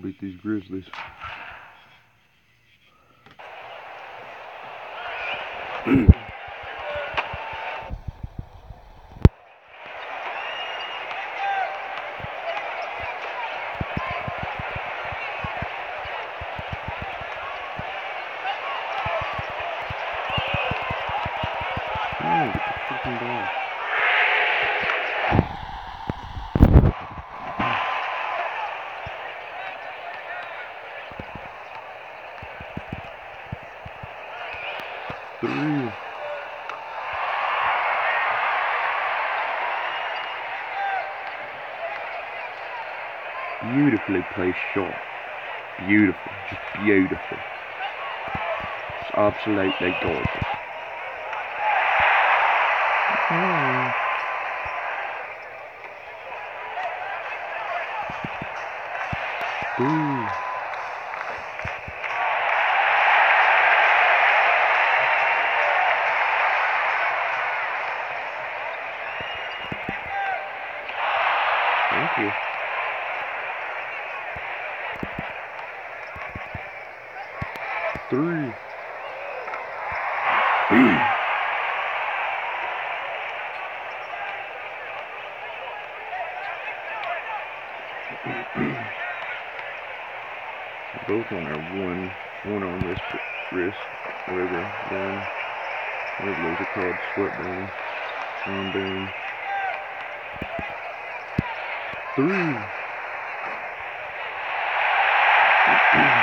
Beat these Grizzlies. Oh, ball. Three. Beautifully placed shot. Beautiful. Just beautiful. It's absolutely gorgeous. Oh. Ooh. Thank you. Three. One, one on this wrist, whatever, down, whatever those are called, sweat band, arm band. Three.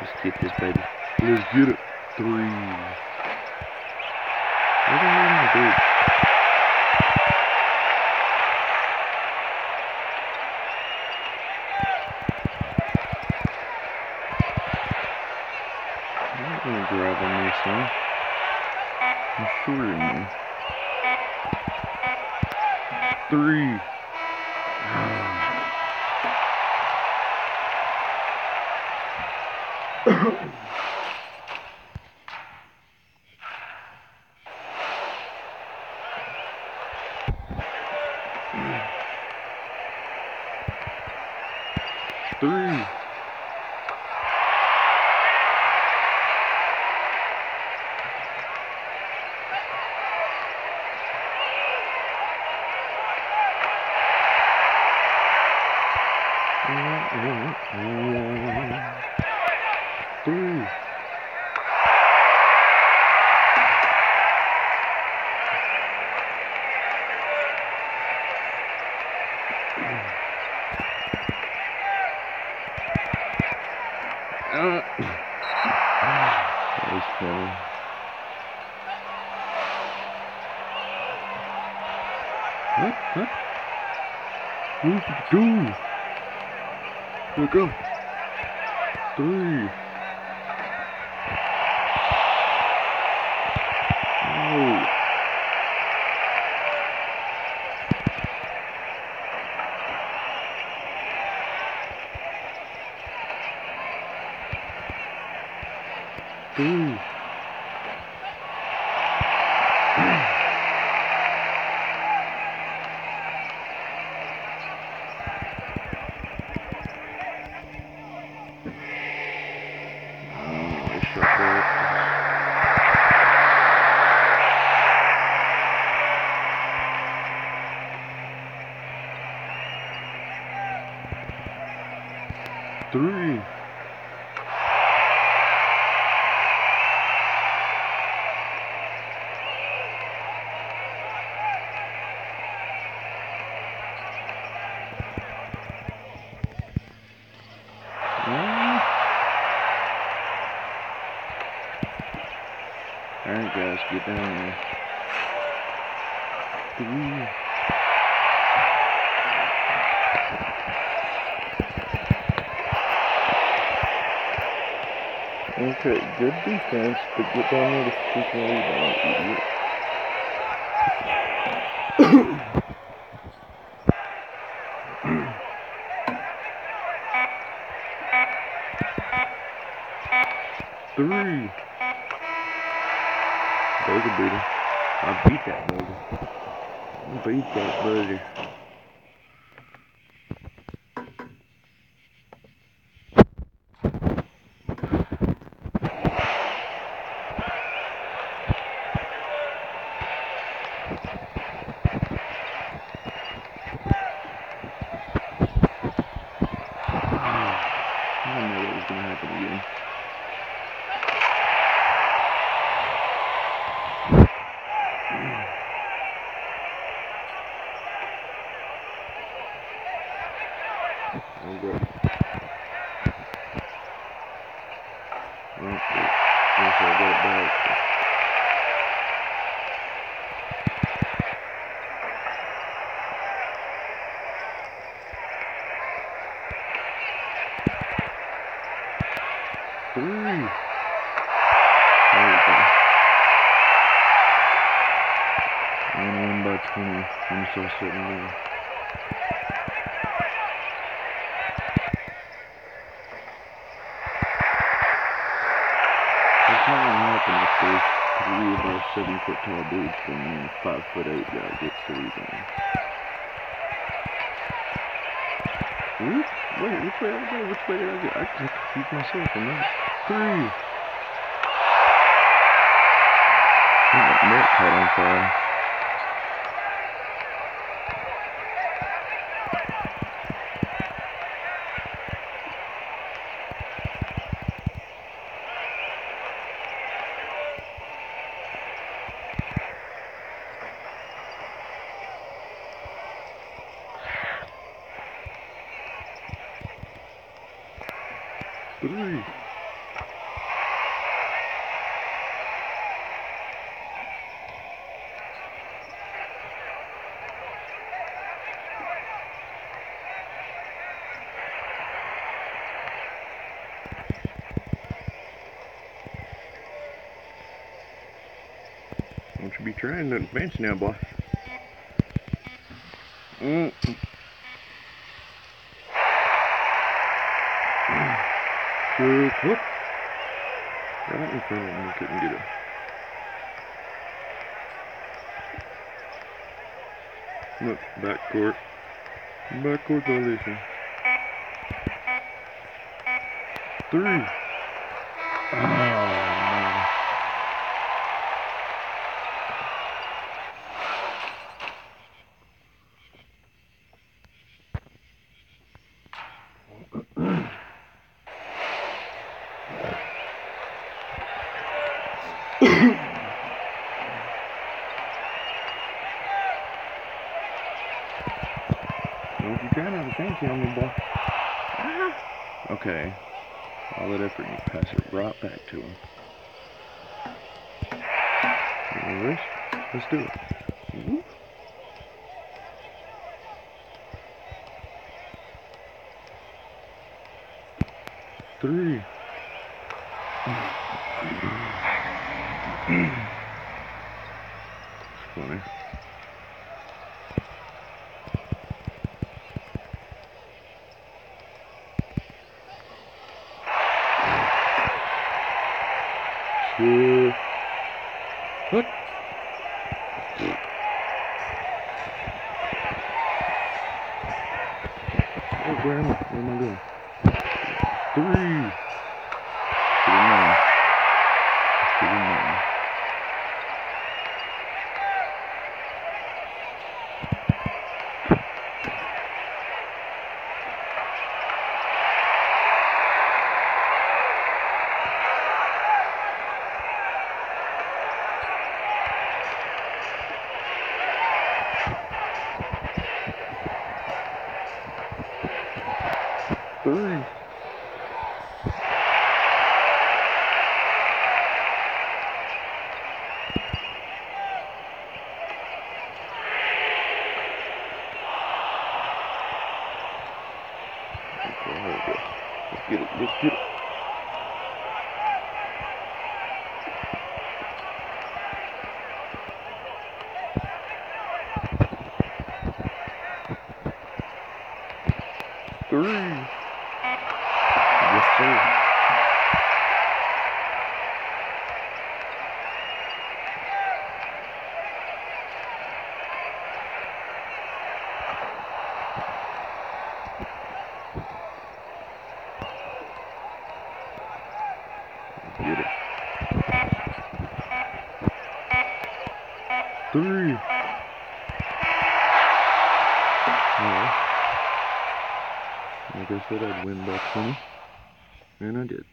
Let's get this baby. Let's get it. Three. What the hell am I doing? I'm not gonna grab on this one. I'm than you. Three. Ah. Three. Three. Uh, that was funny. Three. Oh. Three. Oh, I shot that. Three. One. Alright guys, get down there. Three. Okay, good defense, but get down there to freaking rebound, idiot. Three. Booger beater. I beat that booger. I beat that booger. I didn't know that was gonna happen again. Oh, good. Guess I got it back. One by 20. I'm still sitting there. It's not gonna there's three of our seven foot tall dudes from a five foot eight guy gets the rebound. Whoop. Wait, which way did I go? Which way did I go? I can confuse myself on that. Three. Caught on fire. Three. Don't you be trying nothing fancy now, boy. Mm. Shoot. Whoop. Right in front of me. Couldn't get it. Look, backcourt. Backcourt violation. Three. Oh, Don't you try to have a fancy on me, boy. Ah. Okay. All that effort and you pass it right back to him. This? Let's do it. Whoop. Three. It's funny. Shit. What? Oh, where am I? Where am I going? Three. Should have known. Should three. Yes, sir. Three. Like I said, I'd win by 20, and I did.